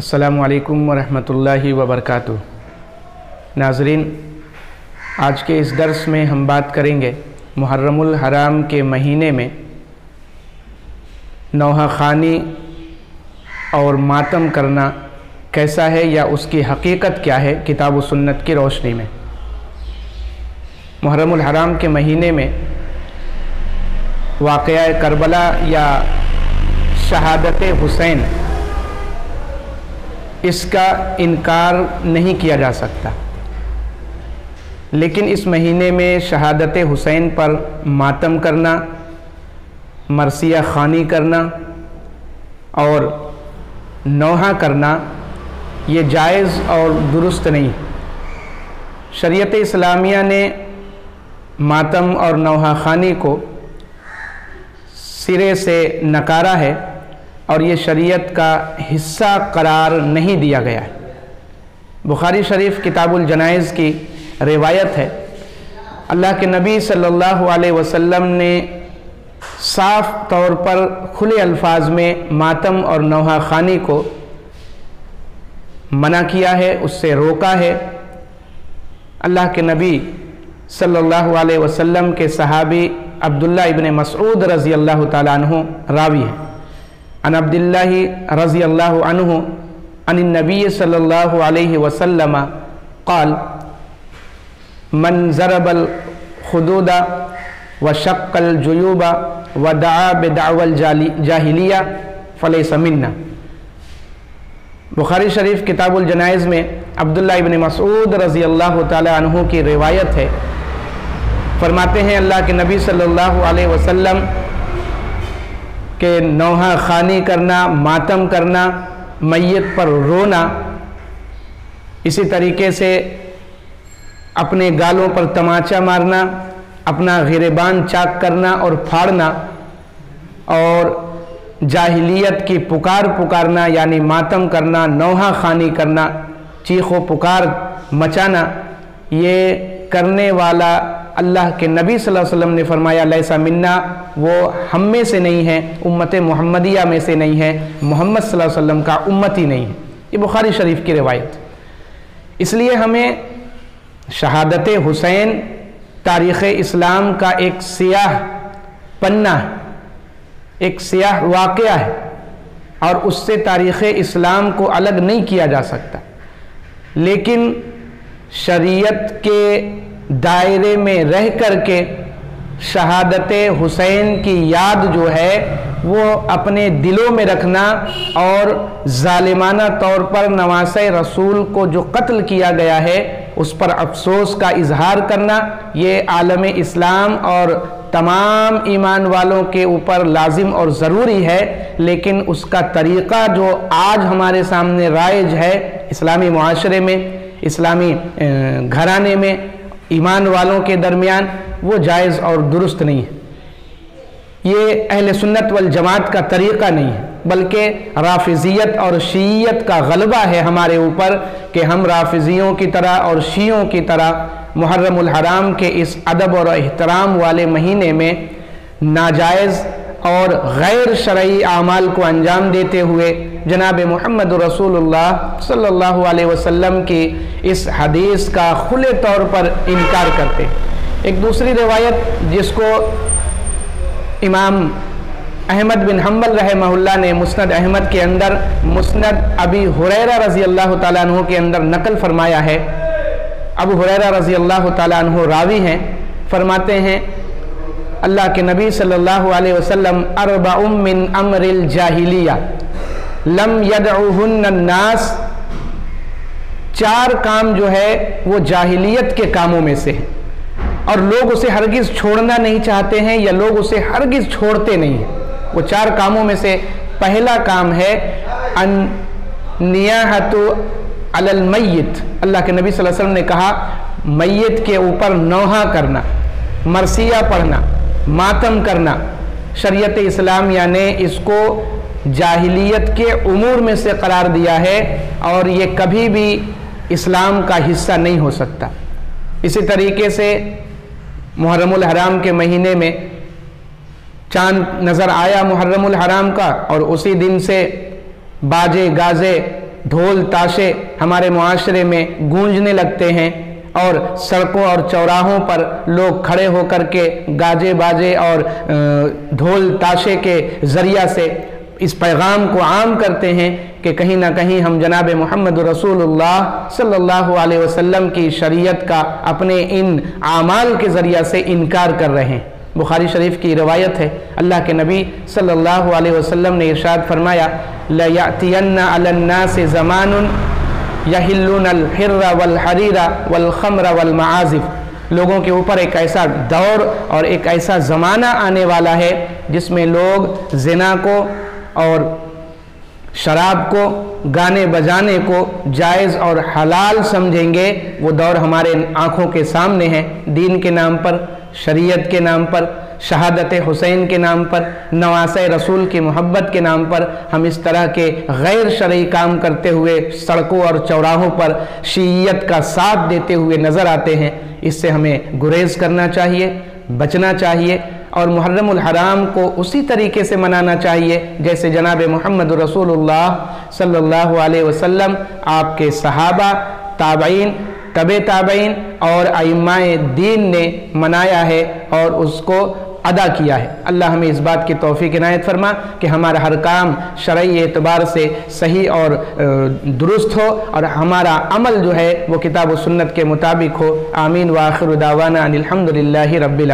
असलकम वरहमतुल्लाहि वबरकातुह नाजरीन आज के इस दर्स में हम बात करेंगे मुहर्रमुल हराम के महीने में नौहा खानी और मातम करना कैसा है या उसकी हकीकत क्या है किताब व सुन्नत की रोशनी में। मुहर्रमुल हराम के महीने में वाक़ करबला या शहादत हुसैन इसका इनकार नहीं किया जा सकता। लेकिन इस महीने में शहादत हुसैन पर मातम करना, मरसिया खानी करना और नौहा करना, ये जायज़ और दुरुस्त नहीं। शरीयत इस्लामिया ने मातम और नौहा खानी को सिरे से नकारा है। और ये शरीयत का हिस्सा करार नहीं दिया गया है। बुखारी शरीफ किताबुल जनाइज़ की रिवायत है। अल्लाह के नबी सल्लल्लाहु अलैहि वसल्लम ने साफ़ तौर पर खुले अल्फाज में मातम और नौहा खानी को मना किया है, उससे रोका है। अल्लाह के नबी सल्लल्लाहु अलैहि वसल्लम के सहाबी अब्दुल्ला इबन मसऊद रज़ी अल्लाह तु रावी हैं। अन अब्दुल्ला रज़ी अल्लाह अनहु अन नबी सल्लल्लाहु अलैहि वसल्लम ज़रबल खुदूदा व शक्ल जुयूबा व दआ बेदावल जाहिलिया फ़ल समिन्ना बुखारी शरीफ किताबुल जनाइज़ में अब्दुल्ला इबन मसूद रज़ी अल्लाह तु की रिवायत है फरमाते हैं अल्लाह के नबी सल्लल्लाहु अलैहि वसल्लम के नौहा खानी करना, मातम करना मैत पर रोना, इसी तरीके से अपने गालों पर तमाचा मारना, अपना गिरबान चाक करना और फाड़ना, और जाहिलियत की पुकार पुकारना, यानी मातम करना, नौहा खानी करना, चीखो पुकार मचाना, ये करने वाला अल्लाह के नबी सल्लल्लाहु अलैहि वसल्लम ने फरमाया, लैसा मिन्ना वो हम में से नहीं है, उम्मत मोहम्मदिया में से नहीं है, मोहम्मद सल्लल्लाहु अलैहि वसल्लम का उम्मत नहीं है। ये बुखारी शरीफ की रिवायत। इसलिए हमें शहादत हुसैन, तारीख़ इस्लाम का एक सियाह पन्ना है, एक सियाह वाक़ है, और उससे तारीख़ इस्लाम को अलग नहीं किया जा सकता। लेकिन शरीयत के दायरे में रह कर के शहादत हुसैन की याद जो है, वो अपने दिलों में रखना और ालिमाना तौर पर नवास रसूल को जो कत्ल किया गया है, उस पर अफसोस का इजहार करना, ये आलम इस्लाम और तमाम ईमान वालों के ऊपर लाजिम और ज़रूरी है, लेकिन उसका तरीक़ा जो आज हमारे सामने राइज है इस्लामी माशरे में, इस्लामी घराने में ईमान वालों के दरमियान वो जायज़ और दुरुस्त नहीं है। ये अहल सुन्नत वल जमात का तरीक़ा नहीं है, बल्कि राफिजियत और शीयत का गलबा है हमारे ऊपर कि हम राफिजियों की तरह और शीयों की तरह मुहर्रम के इस अदब और अहतराम वाले महीने में नाजायज़ और गैर शरई आमाल को अंजाम देते हुए जनाब मोहम्मद रसूलुल्लाह सल्लल्लाहु अलैहि वसल्लम की इस हदीस का खुले तौर पर इनकार करते एक दूसरी रिवायत जिसको इमाम अहमद बिन हम्बल रहमहुल्ला ने मुस्नद अहमद के अंदर, मुस्नद अबी हुरैरा रज़ी अल्लाह तु के अंदर नकल फरमाया है। अबू हुरैरा रज़ी अल्लाह तु रावी हैं, फरमाते हैं अल्लाह के नबी सल्लल्लाहु अलैहि वसल्लम, अरबाउम मिन अमरिल जाहिलिया। लम यदनास चार काम जो है, वो जाहिलियत के कामों में से है। और लोग उसे हरगिज छोड़ना नहीं चाहते हैं, या लोग उसे हरगिज छोड़ते नहीं हैं। वो चार कामों में से पहला काम है, अन नियाहतु अलल मैत अल्लाह के नबी वसल्लम ने कहा मैत के ऊपर नौहा करना, मरसिया पढ़ना। मातम करना। शरीयत इस्लामिया ने इसको जाहिलियत के उमूर में से करार दिया है और ये कभी भी इस्लाम का हिस्सा नहीं हो सकता। इसी तरीके से मुहर्रमुल हराम के महीने में चाँद नज़र आया मुहर्रमुल हराम का और उसी दिन से बाजे, गाजे, ढोल, ताशे हमारे माशरे में गूंजने लगते हैं। और सड़कों और चौराहों पर लोग खड़े होकर के गाजे बाजे और ढोल ताशे के ज़रिया से इस पैगाम को आम करते हैं कि कहीं ना कहीं हम जनाब मोहम्मद रसूलुल्लाह सल्लल्लाहु अलैहि वसल्लम की शरीयत का अपने इन आमाल के ज़रिया से इनकार कर रहे हैं। बुखारी शरीफ की रवायत है, अल्लाह के नबी सल्लल्लाहु अलैहि वसल्लम ने इरशाद फरमाया लयातियन्ना से ज़मान यहिल्लुनलहिर्रा वलहरीरा वलखमरा वलमाजिफ़ लोगों के ऊपर एक ऐसा दौर और एक ऐसा ज़माना आने वाला है, जिसमें लोग जना को और शराब को, गाने बजाने को जायज़ और हलाल समझेंगे। वो दौर हमारे आँखों के सामने है, दीन के नाम पर, शरीयत के नाम पर शहादत हुसैन के नाम पर, नवास रसूल की मोहब्बत के नाम पर हम इस तरह के गैर शरई काम करते हुए सड़कों और चौराहों पर शीयत का साथ देते हुए नज़र आते हैं। इससे हमें गुरेज करना चाहिए, बचना चाहिए और मुहर्रम हराम को उसी तरीके से मनाना चाहिए, जैसे जनाब मोहम्मद रसूलुल्लाह सल्लल्लाहु अलैहि वसल्लम, आपके सहाबा, ताबईन, तब ताबईन और आइमाए दीन ने मनाया है और उसको अदा किया है। अल्लाह हमें इस बात की तोफ़ी इनायत फरमा कि हमारा हर काम शर्य एतबार से सही और दुरुस्त हो और हमारा अमल जो है वो किताब सुन्नत के मुताबिक हो। आमीन वाखिर दावाना अनिलहमदिल्ला रब्बिल